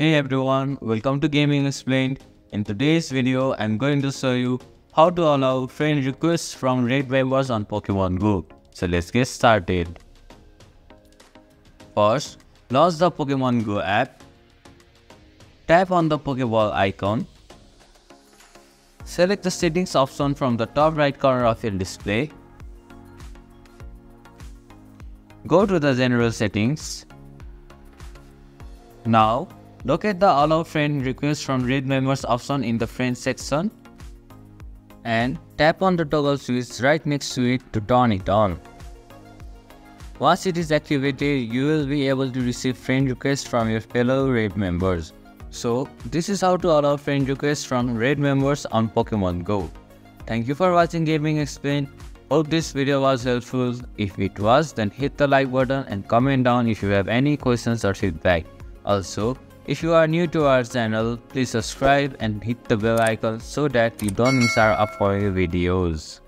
Hey everyone, welcome to Gaming Explained. In today's video, I'm going to show you how to allow friend requests from raid members on Pokemon Go. So let's get started. First, launch the Pokemon Go app. Tap on the Pokeball icon. Select the settings option from the top right corner of your display. Go to the general settings. Now, locate the allow friend request from raid members option in the friends section and tap on the toggle switch right next to it to turn it on. Once it is activated, you will be able to receive friend requests from your fellow raid members. So, this is how to allow friend requests from raid members on Pokemon Go. Thank you for watching Gaming Explained. Hope this video was helpful. If it was, then hit the like button and comment down if you have any questions or feedback. Also, if you are new to our channel, please subscribe and hit the bell icon so that you don't miss our upcoming videos.